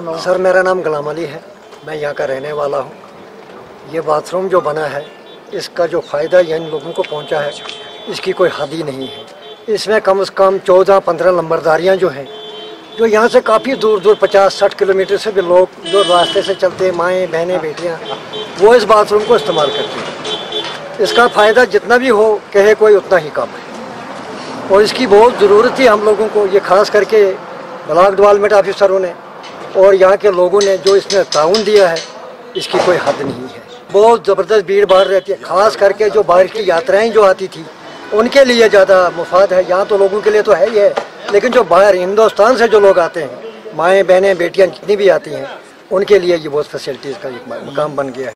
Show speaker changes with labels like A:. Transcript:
A: Sir मेरा नाम गुलाम अली है। मैं यहाँ का रहने वाला हूँ। ये बाथरूम जो बना है, इसका जो फ़ायदा इन लोगों को पहुँचा है, इसकी कोई हद ही नहीं है। इसमें कम से कम चौदह पंद्रह नंबरदारियाँ जो हैं, जो यहाँ से काफ़ी दूर दूर पचास साठ किलोमीटर से भी लोग जो रास्ते से चलते हैं, माएँ, बहनें, बेटियाँ, वो इस बाथरूम को इस्तेमाल करती हैं। इसका फ़ायदा जितना भी हो, कहे कोई उतना ही कम है। और इसकी बहुत ज़रूरत थी हम लोगों को, ये खास करके ब्लॉक डेवलपमेंट ऑफिसरों ने और यहाँ के लोगों ने जो इसमें ताउन दिया है, इसकी कोई हद नहीं है। बहुत ज़बरदस्त भीड़ भाड़ रहती है, खास करके जो बाहर की यात्राएँ जो आती थी, उनके लिए ज़्यादा मुफाद है। यहाँ तो लोगों के लिए तो है ही है, लेकिन जो बाहर हिंदुस्तान से जो लोग आते हैं, माएँ, बहनें, बेटियाँ जितनी भी आती हैं, उनके लिए ये बहुत फैसिलिटीज़ का एक मकाम बन गया है।